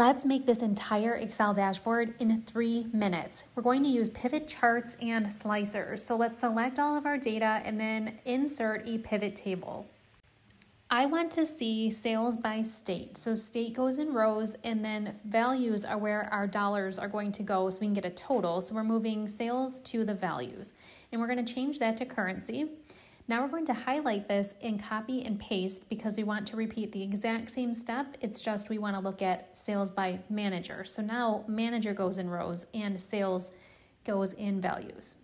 Let's make this entire Excel dashboard in three minutes. We're going to use pivot charts and slicers. So let's select all of our data and then insert a pivot table. I want to see sales by state. So state goes in rows and then values are where our dollars are going to go so we can get a total. So we're moving sales to the values and we're going to change that to currency. Now we're going to highlight this and copy and paste because we want to repeat the exact same step. It's just we want to look at sales by manager. So now manager goes in rows and sales goes in values.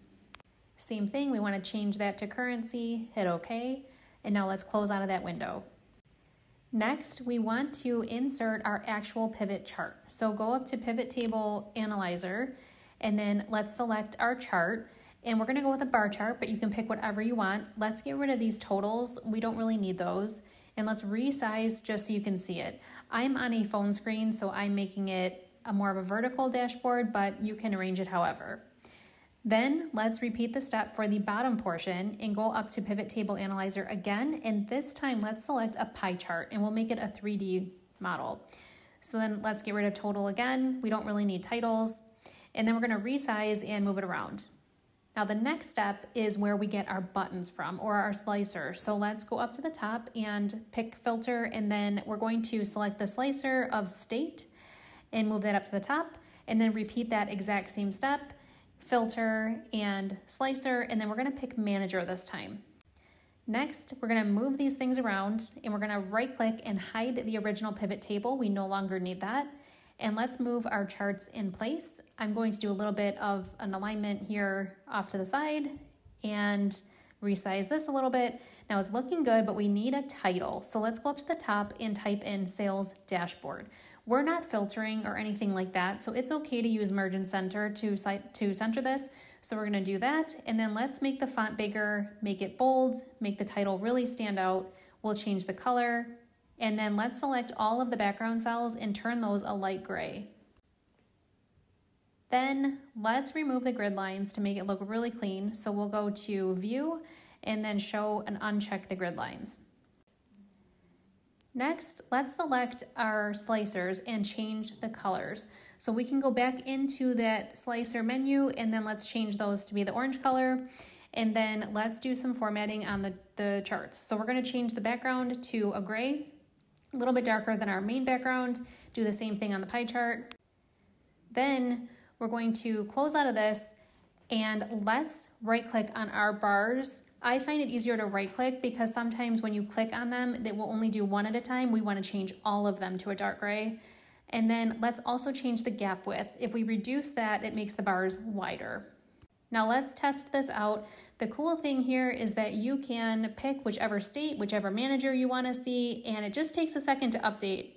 Same thing, we want to change that to currency, hit OK, and now let's close out of that window. Next, we want to insert our actual pivot chart. So go up to Pivot Table Analyzer, and then let's select our chart. And we're gonna go with a bar chart, but you can pick whatever you want. Let's get rid of these totals. We don't really need those. And let's resize just so you can see it. I'm on a phone screen, so I'm making it a more of a vertical dashboard, but you can arrange it however. Then let's repeat the step for the bottom portion and go up to Pivot Table Analyzer again. And this time let's select a pie chart and we'll make it a 3D model. So then let's get rid of total again. We don't really need titles. And then we're gonna resize and move it around. Now the next step is where we get our buttons from or our slicer. So let's go up to the top and pick filter and then we're going to select the slicer of state and move that up to the top and then repeat that exact same step, filter and slicer, and then we're gonna pick manager this time. Next, we're gonna move these things around and we're gonna right click and hide the original pivot table. We no longer need that. And let's move our charts in place. I'm going to do a little bit of an alignment here off to the side and resize this a little bit. Now it's looking good, but we need a title. So let's go up to the top and type in sales dashboard. We're not filtering or anything like that, so it's okay to use merge and center to, to center this. So we're gonna do that, and then let's make the font bigger, make it bold, make the title really stand out. We'll change the color, and then let's select all of the background cells and turn those a light gray. Then let's remove the grid lines to make it look really clean. So we'll go to View and then Show and uncheck the grid lines. Next, let's select our slicers and change the colors. So we can go back into that slicer menu and then let's change those to be the orange color. And then let's do some formatting on the, the charts. So we're gonna change the background to a gray a little bit darker than our main background. Do the same thing on the pie chart. Then we're going to close out of this and let's right click on our bars. I find it easier to right click because sometimes when you click on them, they will only do one at a time. We wanna change all of them to a dark gray. And then let's also change the gap width. If we reduce that, it makes the bars wider. Now let's test this out. The cool thing here is that you can pick whichever state, whichever manager you wanna see, and it just takes a second to update